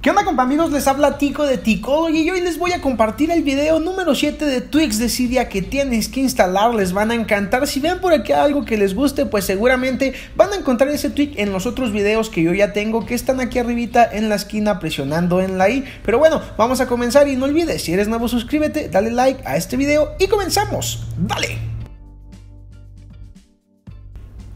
¿Qué onda compa amigos? Les habla Tico de Tico y hoy les voy a compartir el video número 7 de Twix de Cydia que tienes que instalar, les van a encantar. Si ven por aquí algo que les guste, pues seguramente van a encontrar ese tweak en los otros videos que yo ya tengo que están aquí arribita en la esquina presionando en la i. Pero bueno, vamos a comenzar y no olvides, si eres nuevo suscríbete, dale like a este video y comenzamos. ¡Dale!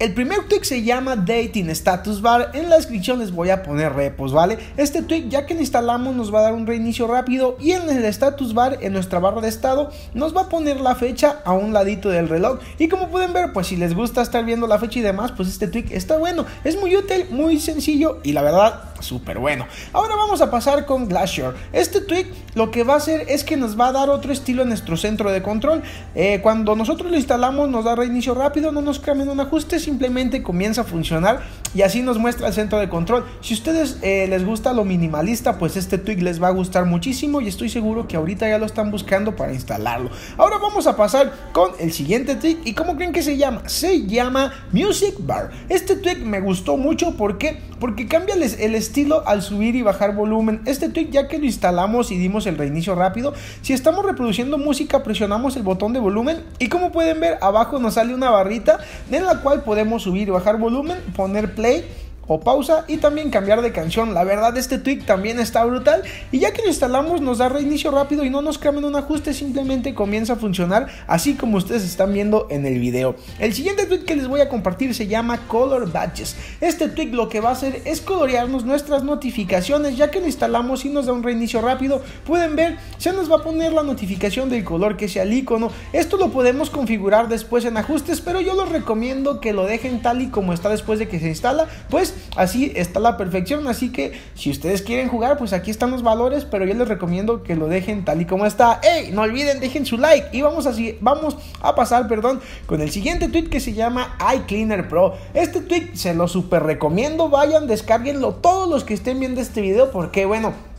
El primer tweak se llama Dating Status Bar. En la descripción les voy a poner repos, ¿vale? Este tweak, ya que lo instalamos, nos va a dar un reinicio rápido. Y en el Status Bar, en nuestra barra de estado, nos va a poner la fecha a un ladito del reloj. Y como pueden ver, pues si les gusta estar viendo la fecha y demás, pues este tweak está bueno. Es muy útil, muy sencillo y la verdad súper bueno. Ahora vamos a pasar con Glacier. Este tweak lo que va a hacer es que nos va a dar otro estilo en nuestro centro de control. Eh, cuando nosotros lo instalamos nos da reinicio rápido, no nos cambien un ajuste, simplemente comienza a funcionar y así nos muestra el centro de control. Si a ustedes eh, les gusta lo minimalista, pues este tweak les va a gustar muchísimo y estoy seguro que ahorita ya lo están buscando para instalarlo. Ahora vamos a pasar con el siguiente tweak y ¿cómo creen que se llama? Se llama Music Bar. Este tweak me gustó mucho porque porque cambia el, el estilo al subir y bajar volumen. Este tweak ya que lo instalamos y dimos el reinicio rápido, si estamos reproduciendo música presionamos el botón de volumen y como pueden ver abajo nos sale una barrita en la cual podemos subir y bajar volumen, poner play o pausa y también cambiar de canción. La verdad este tweak también está brutal y ya que lo instalamos nos da reinicio rápido y no nos cambian un ajuste, simplemente comienza a funcionar así como ustedes están viendo en el video. El siguiente tweak que les voy a compartir se llama Color Badges. Este tweak lo que va a hacer es colorearnos nuestras notificaciones ya que lo instalamos y nos da un reinicio rápido. Pueden ver, se nos va a poner la notificación del color que sea el icono. Esto lo podemos configurar después en ajustes, pero yo los recomiendo que lo dejen tal y como está después de que se instala, pues así está la perfección. Así que si ustedes quieren jugar, pues aquí están los valores, pero yo les recomiendo que lo dejen tal y como está. ¡Ey! No olviden, dejen su like. Y vamos así, vamos a pasar, perdón, con el siguiente tweet que se llama iCleaner Pro. Este tweet se lo super recomiendo. Vayan, descarguenlo todos los que estén viendo este video, porque bueno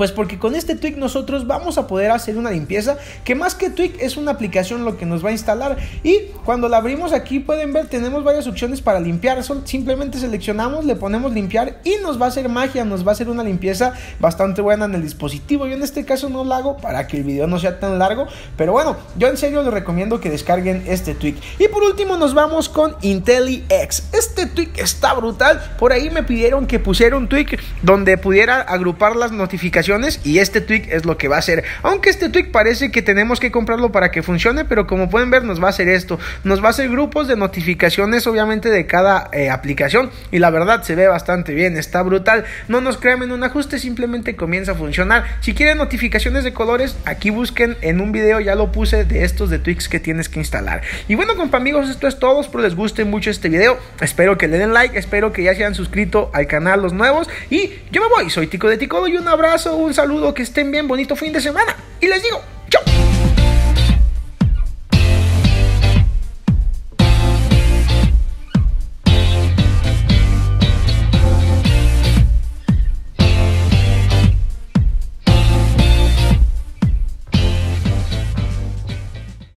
pues porque con este tweak nosotros vamos a poder hacer una limpieza que más que tweak es una aplicación lo que nos va a instalar y cuando la abrimos aquí pueden ver tenemos varias opciones para limpiar, simplemente seleccionamos, le ponemos limpiar y nos va a hacer magia, nos va a hacer una limpieza bastante buena en el dispositivo. Yo en este caso no lo hago para que el video no sea tan largo, pero bueno, yo en serio les recomiendo que descarguen este tweak. Y por último nos vamos con IntelliX. Este tweak está brutal, por ahí me pidieron que pusiera un tweak donde pudiera agrupar las notificaciones y este tweak es lo que va a hacer. Aunque este tweak parece que tenemos que comprarlo para que funcione, pero como pueden ver nos va a hacer esto. Nos va a hacer grupos de notificaciones obviamente de cada eh, aplicación y la verdad se ve bastante bien, está brutal. No nos crean en un ajuste, simplemente comienza a funcionar. Si quieren notificaciones de colores, aquí busquen en un video, ya lo puse de estos de tweaks que tienes que instalar. Y bueno, compa amigos, esto es todo. Espero les guste mucho este video. Espero que le den like, espero que ya se hayan suscrito al canal los nuevos. Y yo me voy, soy Tico de Tico y un abrazo un saludo, que estén bien, bonito fin de semana. Y les digo,